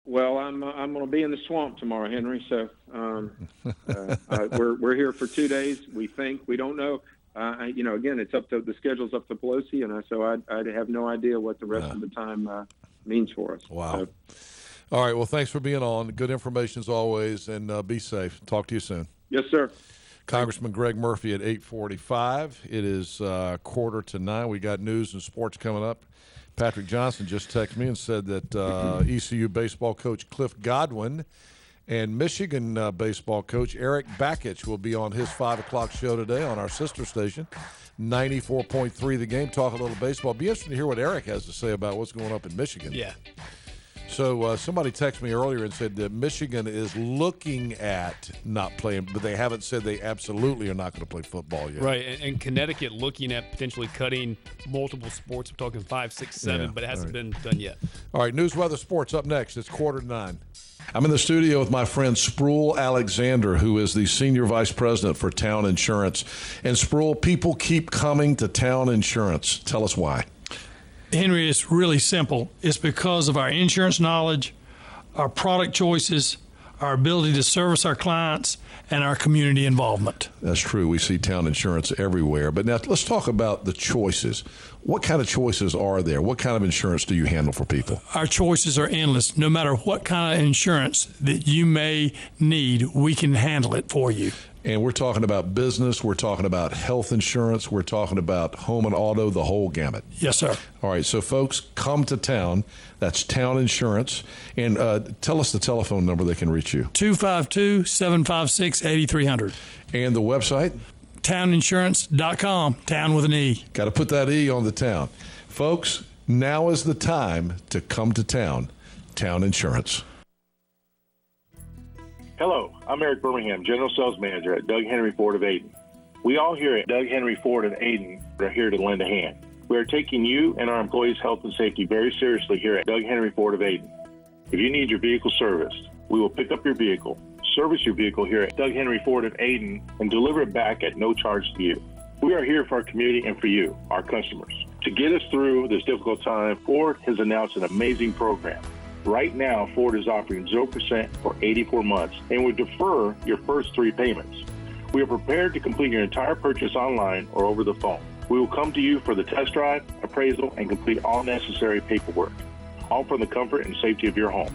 Well, I'm uh, I'm going to be in the swamp tomorrow, Henry. So um, uh, uh, we're we're here for two days. We think we don't know. Uh, you know, again, it's up to the schedule's up to Pelosi, and I, so I I have no idea what the rest of the time uh, means for us. Wow. So, All right. Well, thanks for being on. Good information as always, and uh, be safe. Talk to you soon. yes, sir. Congressman Greg Murphy at 845. It is uh, quarter to nine. We got news and sports coming up. Patrick Johnson just texted me and said that uh, *clears throat* ECU baseball coach Cliff Godwin and Michigan uh, baseball coach Eric Bakich will be on his 5 o'clock show today on our sister station, 94.3 The Game. Talk a little baseball. Be interesting to hear what Eric has to say about what's going up in Michigan. Yeah. So uh, somebody texted me earlier and said that Michigan is looking at not playing, but they haven't said they absolutely are not going to play football yet. Right, and, and Connecticut looking at potentially cutting multiple sports. We're talking five, six, seven, Yeah, but it hasn't right. been done yet. All right, news, weather, sports up next. It's quarter to nine. I'm in the studio with my friend Sproul Alexander, who is the senior vice president for Towne Insurance. And Sproul, people keep coming to Towne Insurance. Tell us why. Henry, it's really simple. It's because of our insurance knowledge, our product choices, our ability to service our clients, and our community involvement. That's true. We see Towne Insurance everywhere. But now let's talk about the choices. What kind of choices are there? What kind of insurance do you handle for people? Our choices are endless. No matter what kind of insurance that you may need, we can handle it for you. And we're talking about business, we're talking about health insurance, we're talking about home and auto, the whole gamut. Yes, sir. All right, so folks, come to town. That's Towne Insurance. And uh, tell us the telephone number they can reach you. 252 756 8300. And the website? Towneinsurance.com. Town with an E. Got to put that E on the town. Folks, now is the time to come to town. Towne Insurance. Hello, I'm Eric Birmingham, General Sales Manager at Doug Henry Ford of Ayden. We all here at Doug Henry Ford of Ayden are here to lend a hand. We are taking you and our employees' health and safety very seriously here at Doug Henry Ford of Ayden. If you need your vehicle serviced, we will pick up your vehicle, service your vehicle here at Doug Henry Ford of Ayden, and deliver it back at no charge to you. We are here for our community and for you, our customers. To get us through this difficult time, Ford has announced an amazing program. Right now, Ford is offering 0% for 84 months and would defer your first three payments. We are prepared to complete your entire purchase online or over the phone. We will come to you for the test drive, appraisal, and complete all necessary paperwork, all from the comfort and safety of your home.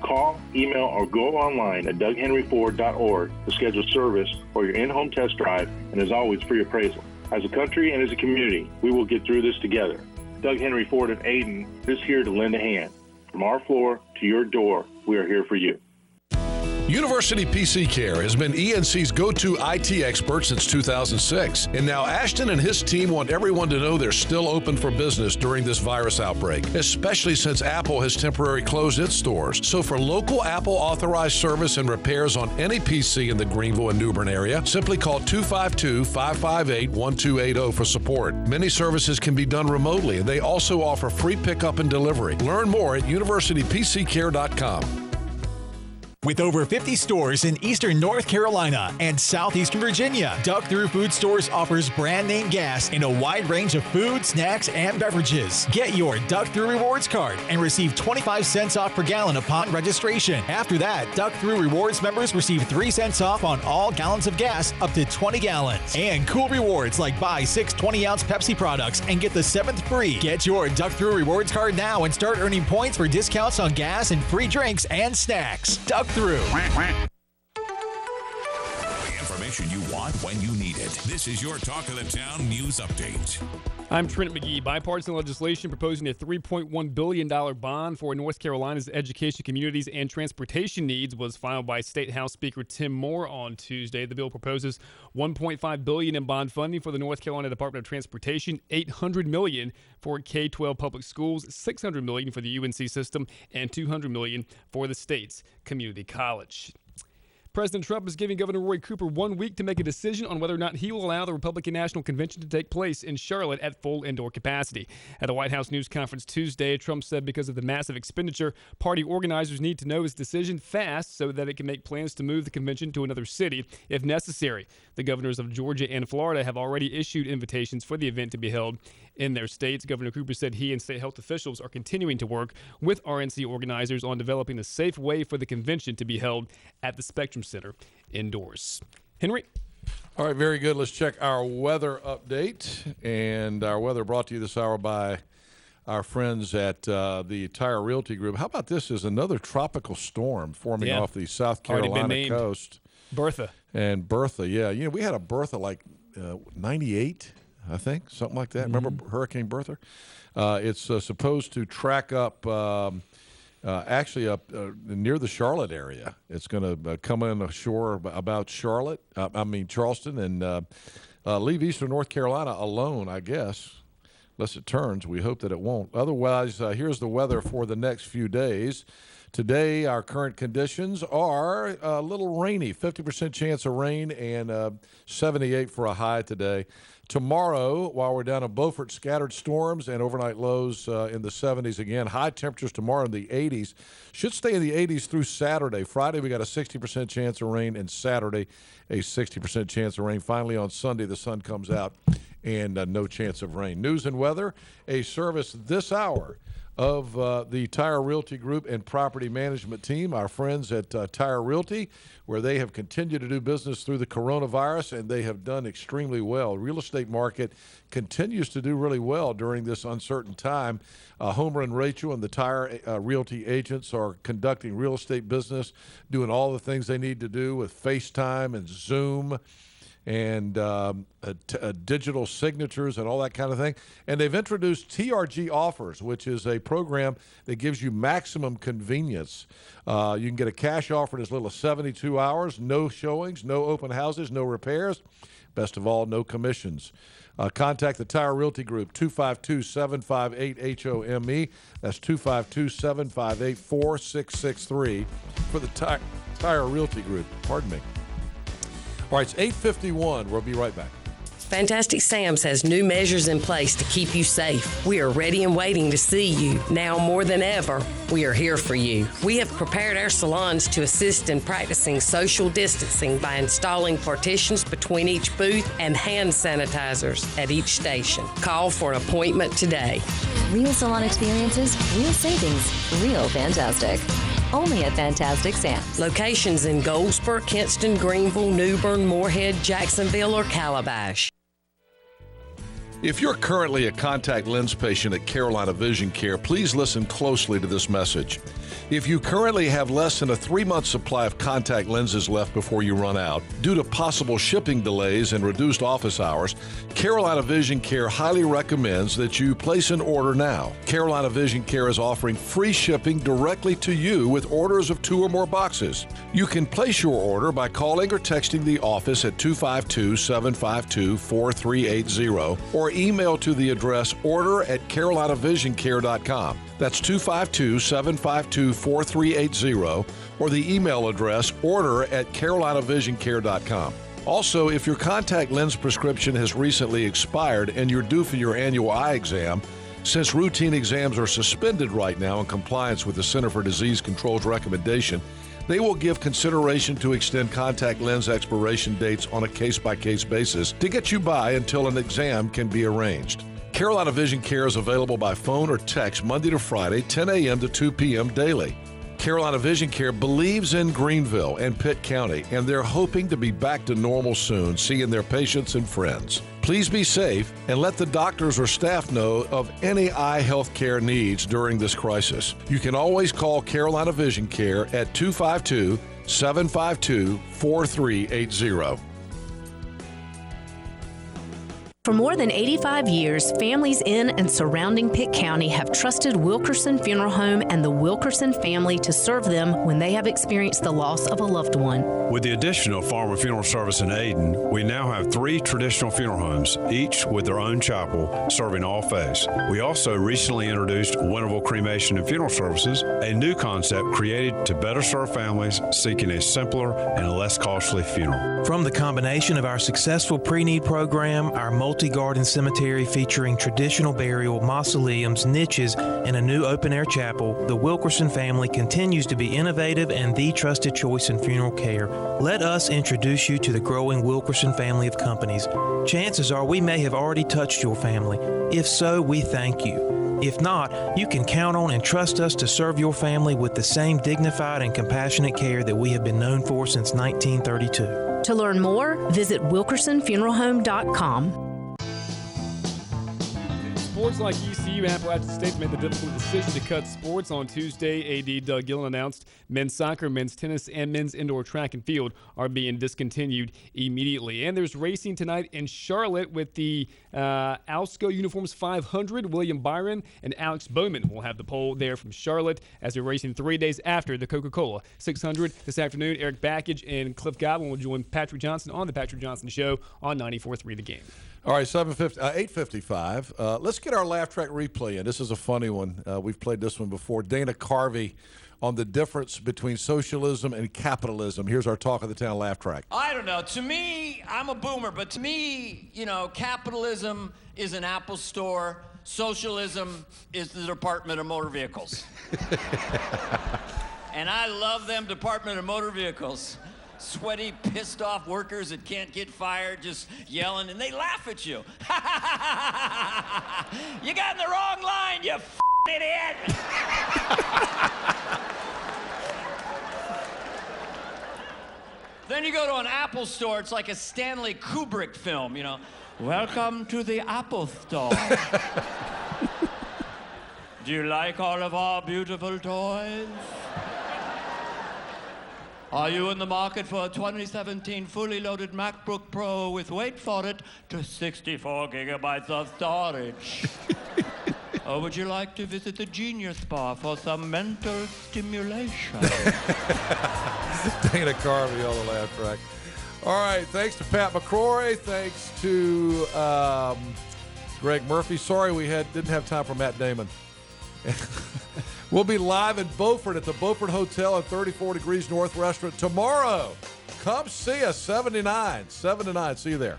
Call, email, or go online at doughenryford.org to schedule service or your in-home test drive, and as always, free appraisal. As a country and as a community, we will get through this together. Doug Henry Ford of Ayden is here to lend a hand. From our floor to your door, we are here for you. University PC Care has been ENC's go to IT expert since 2006. And now Ashton and his team want everyone to know they're still open for business during this virus outbreak, especially since Apple has temporarily closed its stores. So for local Apple authorized service and repairs on any PC in the Greenville and New Bern area, simply call 252 558 1280 for support. Many services can be done remotely, and they also offer free pickup and delivery. Learn more at universitypccare.com. With over 50 stores in eastern North Carolina and southeastern Virginia, Duck Thru Food Stores offers brand name gas in a wide range of food, snacks, and beverages. Get your Duck Thru Rewards card and receive 25 cents off per gallon upon registration. After that, Duck Thru Rewards members receive 3 cents off on all gallons of gas up to 20 gallons. And cool rewards like buy 6 20 ounce Pepsi products and get the seventh free. Get your Duck Thru Rewards card now and start earning points for discounts on gas and free drinks and snacks. Duck Thru. The information you want when you need it. This is your Talk of the Town news update. I'm Trent McGee. Bipartisan legislation proposing a $3.1 billion bond for North Carolina's education, communities, and transportation needs was filed by State House Speaker Tim Moore on Tuesday. The bill proposes 1.5 billion in bond funding for the North Carolina Department of Transportation, 800 million for K-12 public schools, 600 million for the UNC system, and 200 million for the state's community college. President Trump is giving Governor Roy Cooper one week to make a decision on whether or not he will allow the Republican National Convention to take place in Charlotte at full indoor capacity. At a White House news conference Tuesday, Trump said because of the massive expenditure, party organizers need to know his decision fast so that it can make plans to move the convention to another city if necessary. The governors of Georgia and Florida have already issued invitations for the event to be held in their states. Governor Cooper said he and state health officials are continuing to work with RNC organizers on developing a safe way for the convention to be held at the Spectrum Center indoors. Henry? All right, very good. Let's check our weather update. And our weather brought to you this hour by our friends at uh, the Tire Realty Group. How about this? Is another tropical storm forming Yeah. off the South Carolina coast. Bertha. And Bertha, yeah. You know, we had a Bertha like uh, 98, I think, something like that. Remember Mm-hmm. Hurricane Bertha? Uh, it's uh, supposed to track up. Um, uh, actually, up uh, near the Charlotte area, it's going to uh, come in ashore about Charlotte. Uh, I mean Charleston, and uh, leave eastern North Carolina alone. I guess, unless it turns. We hope that it won't. Otherwise, here's the weather for the next few days. Today, our current conditions are a little rainy, 50% chance of rain, and uh, 78 for a high today. Tomorrow, while we're down in Beaufort, scattered storms and overnight lows uh, in the 70s again. High temperatures tomorrow in the 80s. Should stay in the 80s through Saturday. Friday, we got a 60% chance of rain, and Saturday, a 60% chance of rain. Finally, on Sunday, the sun comes out and uh, no chance of rain. News and weather, a service this hour of uh, the Tire Realty Group and Property Management Team, our friends at uh, Tire Realty, where they have continued to do business through the coronavirus and they have done extremely well. Real estate market continues to do really well during this uncertain time. Uh, Homer and Rachel and the Tire uh, Realty agents are conducting real estate business, doing all the things they need to do with FaceTime and Zoom and um, digital signatures and all that kind of thing. And they've introduced TRG Offers, which is a program that gives you maximum convenience. Uh, you can get a cash offer in as little as 72 hours, no showings, no open houses, no repairs. Best of all, no commissions. Uh, contact the Tire Realty Group, 252 758 HOME. That's 252 758 4663 for the Tire, Tire Realty Group. Pardon me. All right, it's 851. We'll be right back. Fantastic Sam's has new measures in place to keep you safe. We are ready and waiting to see you. Now more than ever, we are here for you. We have prepared our salons to assist in practicing social distancing by installing partitions between each booth and hand sanitizers at each station. Call for an appointment today. Real salon experiences, real savings, real fantastic. Only at Fantastic Sam's. Locations in Goldsboro, Kinston, Greenville, Newbern, Morehead, Jacksonville, or Calabash. If you're currently a contact lens patient at Carolina Vision Care, please listen closely to this message. If you currently have less than a three month supply of contact lenses left before you run out, due to possible shipping delays and reduced office hours, Carolina Vision Care highly recommends that you place an order now. Carolina Vision Care is offering free shipping directly to you with orders of two or more boxes. You can place your order by calling or texting the office at 252 752 4380 or email to the address order at carolinavisioncare.com. That's 252 752 4380 or the email address order at carolinavisioncare.com. Also, if your contact lens prescription has recently expired and you're due for your annual eye exam, since routine exams are suspended right now in compliance with the Center for Disease Control's recommendation, they will give consideration to extend contact lens expiration dates on a case by case basis to get you by until an exam can be arranged. Carolina Vision Care is available by phone or text Monday to Friday, 10 a.m. to 2 p.m. daily. Carolina Vision Care believes in Greenville and Pitt County, and they're hoping to be back to normal soon, seeing their patients and friends. Please be safe and let the doctors or staff know of any eye health care needs during this crisis. You can always call Carolina Vision Care at 252 752 4380. For more than 85 years, families in and surrounding Pitt County have trusted Wilkerson Funeral Home and the Wilkerson family to serve them when they have experienced the loss of a loved one. With the addition of Farmer Funeral Service in Ayden, we now have three traditional funeral homes, each with their own chapel, serving all faiths. We also recently introduced Winterville Cremation and Funeral Services, a new concept created to better serve families seeking a simpler and less costly funeral. From the combination of our successful pre-need program, our multi-garden cemetery featuring traditional burial, mausoleums, niches, and a new open-air chapel, the Wilkerson family continues to be innovative and the trusted choice in funeral care. Let us introduce you to the growing Wilkerson family of companies. Chances are we may have already touched your family. If so, we thank you. If not, you can count on and trust us to serve your family with the same dignified and compassionate care that we have been known for since 1932. To learn more, visit wilkersonfuneralhome.com. Sports like ECU and Appalachian State made the difficult decision to cut sports on Tuesday. AD Doug Gillin announced men's soccer, men's tennis, and men's indoor track and field are being discontinued immediately. And there's racing tonight in Charlotte with the uh, Alsco Uniforms 500. William Byron and Alex Bowman will have the pole there from Charlotte as they're racing three days after the Coca Cola 600 this afternoon. Eric Bakich and Cliff Godwin will join Patrick Johnson on the Patrick Johnson Show on 94.3 The Game. All right, 750, uh, 855. Uh, let's get our laugh track replay in. This is a funny one. Uh, we've played this one before. Dana Carvey on the difference between socialism and capitalism. Here's our talk of the town laugh track. I don't know. To me, I'm a boomer, but to me, you know, capitalism is an Apple store. Socialism is the Department of Motor Vehicles. *laughs* and I love them Department of Motor Vehicles sweaty, pissed off workers that can't get fired just yelling, and they laugh at you. *laughs* you got in the wrong line, you idiot! *laughs* then you go to an Apple store, it's like a Stanley Kubrick film, you know. Welcome to the Apple store. *laughs* Do you like all of our beautiful toys? Are you in the market for a 2017 fully loaded MacBook Pro with, wait for it, to 64 gigabytes of storage? *laughs* or would you like to visit the Genius Bar for some mental stimulation? *laughs* Dana Carvey on the laugh track. All right, thanks to Pat McCrory. Thanks to um, Greg Murphy. Sorry we had didn't have time for Matt Damon. *laughs* We'll be live in Beaufort at the Beaufort Hotel at 34 Degrees North Restaurant tomorrow. Come see us, 79, 7 to 9. See you there.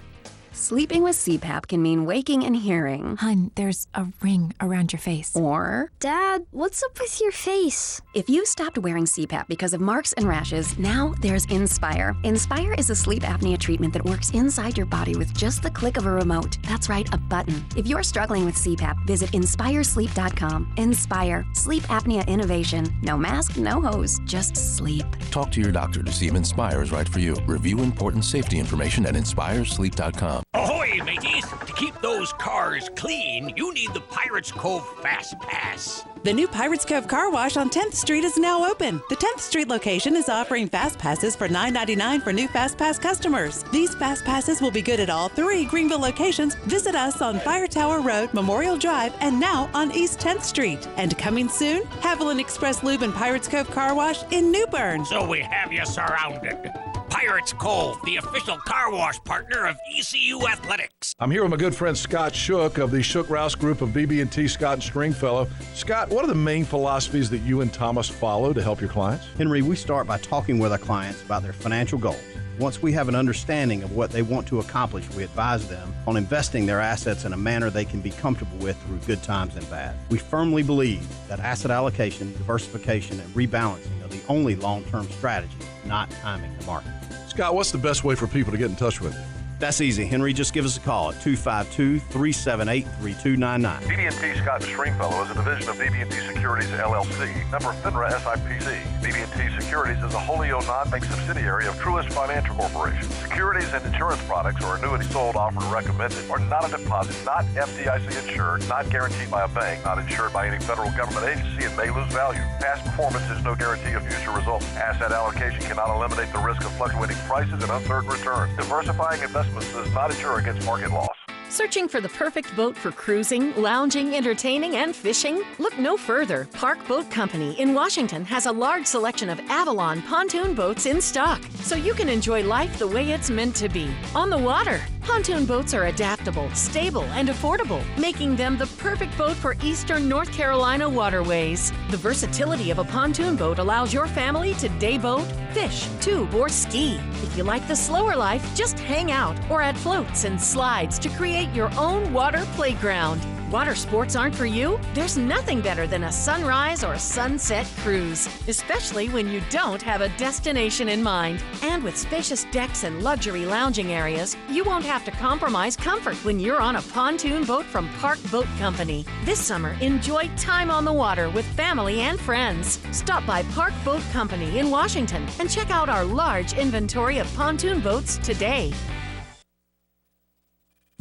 Sleeping with CPAP can mean waking and hearing. Hun, there's a ring around your face. Or, Dad, what's up with your face? If you stopped wearing CPAP because of marks and rashes, now there's Inspire. Inspire is a sleep apnea treatment that works inside your body with just the click of a remote. That's right, a button. If you're struggling with CPAP, visit inspiresleep.com. Inspire, sleep apnea innovation. No mask, no hose, just sleep. Talk to your doctor to see if Inspire is right for you. Review important safety information at inspiresleep.com. Ahoy, mateys! To keep those cars clean, you need the Pirates Cove Fast Pass. The new Pirates Cove Car Wash on 10th Street is now open. The 10th Street location is offering Fast Passes for $9.99 for new Fast Pass customers. These Fast Passes will be good at all three Greenville locations. Visit us on Fire Tower Road, Memorial Drive, and now on East 10th Street. And coming soon, Haviland Express Lube and Pirates Cove Car Wash in New Bern. So we have you surrounded. Pirates Cove, the official car wash partner of ECU Athletics. I'm here with my good friend Scott Shook of the Shook Rouse Group of BB&T Scott and Stringfellow. Scott, what are the main philosophies that you and Thomas follow to help your clients? Henry, we start by talking with our clients about their financial goals. Once we have an understanding of what they want to accomplish, we advise them on investing their assets in a manner they can be comfortable with through good times and bad. We firmly believe that asset allocation, diversification, and rebalancing are the only long term strategy, not timing the market. Scott, what's the best way for people to get in touch with you? That's easy. Henry, just give us a call at 252 378 3299. BB&T Scott and Stringfellow is a division of BB&T Securities LLC, member FINRA SIPC. BB&T Securities is a wholly owned non-bank subsidiary of Truist Financial Corporation. Securities and insurance products or annuities sold, offered, or recommended are not a deposit, not FDIC insured, not guaranteed by a bank, not insured by any federal government agency, and may lose value. Past performance is no guarantee of future results. Asset allocation cannot eliminate the risk of fluctuating prices and uncertain returns. Diversifying investments does not insure against market loss. Searching for the perfect boat for cruising, lounging, entertaining, and fishing? Look no further. Park Boat Company in Washington has a large selection of Avalon pontoon boats in stock, so you can enjoy life the way it's meant to be on the water. Pontoon boats are adaptable, stable, and affordable, making them the perfect boat for eastern North Carolina waterways. The versatility of a pontoon boat allows your family to day boat, fish, tube, or ski. If you like the slower life, just hang out or add floats and slides to create your own water playground. Water sports aren't for you? There's nothing better than a sunrise or sunset cruise, especially when you don't have a destination in mind. And with spacious decks and luxury lounging areas, you won't have to compromise comfort when you're on a pontoon boat from Park Boat Company. This summer, enjoy time on the water with family and friends. Stop by Park Boat Company in Washington and check out our large inventory of pontoon boats today.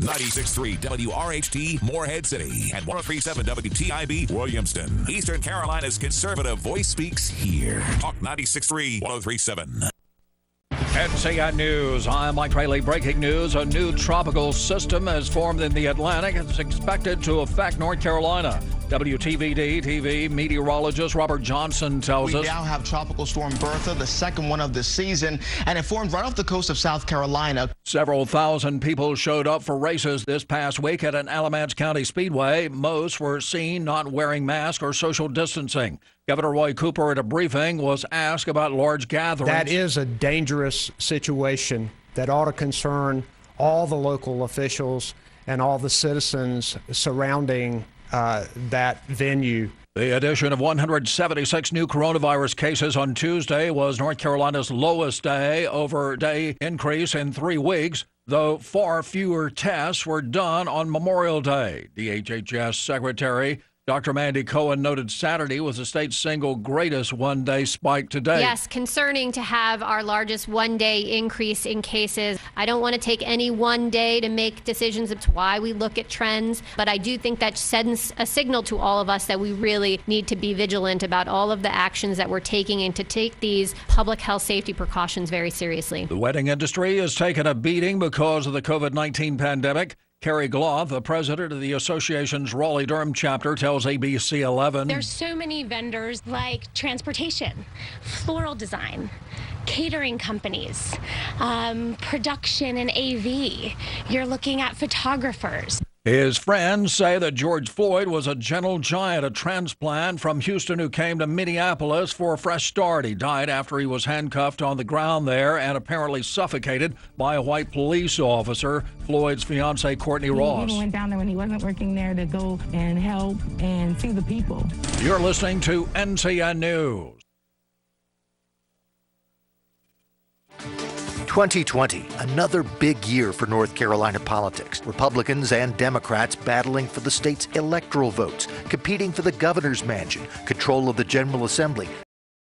96.3 WRHT Morehead City and 103.7 WTIB Williamston. Eastern Carolina's conservative voice speaks here. Talk 96.3 1037. NCN News. I'm Mike Rayleigh. Breaking news. A new tropical system has formed in the Atlantic. It's expected to affect North Carolina. WTVD TV meteorologist Robert Johnson tells we us. We now have Tropical Storm Bertha, the second one of the season, and it formed right off the coast of South Carolina. Several thousand people showed up for races this past week at an Alamance County Speedway. Most were seen not wearing masks or social distancing. Governor Roy Cooper at a briefing was asked about large gatherings. That is a dangerous situation that ought to concern all the local officials and all the citizens surrounding uh, that venue. The addition of 176 new coronavirus cases on Tuesday was North Carolina's lowest day over day increase in three weeks, though far fewer tests were done on Memorial Day. DHHS Secretary Dr. Mandy Cohen noted Saturday was the state's single greatest one day spike to date. Yes, concerning to have our largest one day increase in cases. I don't want to take any one day to make decisions. It's why we look at trends. But I do think that sends a signal to all of us that we really need to be vigilant about all of the actions that we're taking and to take these public health safety precautions very seriously. The wedding industry has taken a beating because of the COVID 19 pandemic. Carrie Gloth, the president of the association's Raleigh Durham chapter, tells ABC 11. There's so many vendors like transportation, floral design, catering companies, um, production and AV. You're looking at photographers. His friends say that George Floyd was a gentle giant, a transplant from Houston who came to Minneapolis for a fresh start. He died after he was handcuffed on the ground there and apparently suffocated by a white police officer, Floyd's fiancee, Courtney Ross. He even went down there when he wasn't working there to go and help and see the people. You're listening to NCN News. 2020, another big year for North Carolina politics. Republicans and Democrats battling for the state's electoral votes, competing for the governor's mansion, control of the General Assembly,